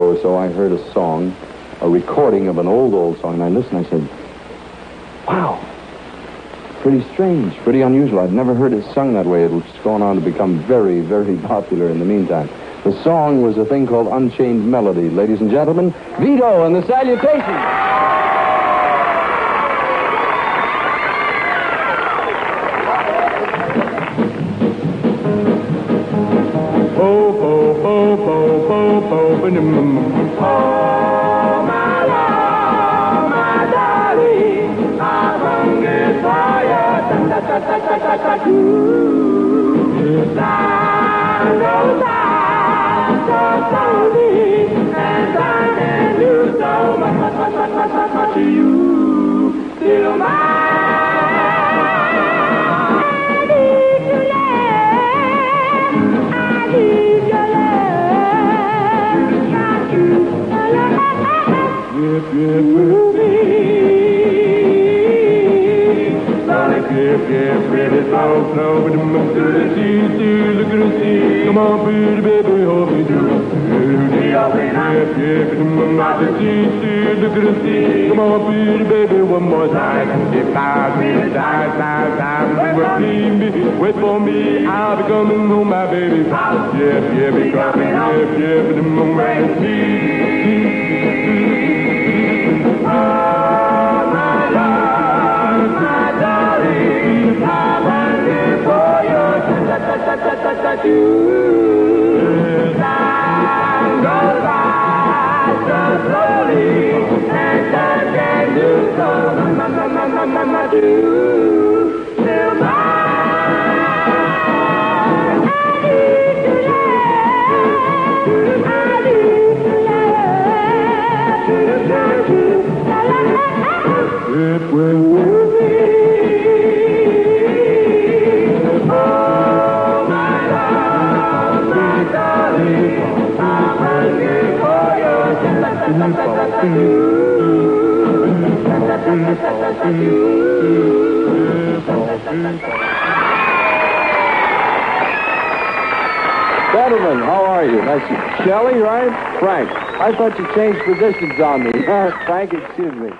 or so, I heard a song, a recording of an old, old song, and I listened. I said, wow, pretty strange, pretty unusual. I'd never heard it sung that way. It's gone on to become very, very popular in the meantime. The song was a thing called Unchained Melody. Ladies and gentlemen, Vito and the Salutations. To you. Still mine. Flip, flip, flip, flip. Sonny, flip, flip, pretty slow, slow, with the moon to the sea, sea, look at the sea. Come on, pretty baby, hold me to Flip, flip, with the moon out the sea, sea, look at the sea. Come on, pretty baby, one more time. If I really die, die, die, you will me, wait for me, I'll be coming home, my baby. Yeah, be coming, yeah, yeah, with the moon right the sea. Time goes by so slowly, and so much, much, much, much, much, Gentlemen, how are you? That's Shelly, right? Frank. I thought you changed positions on me. Frank, excuse me.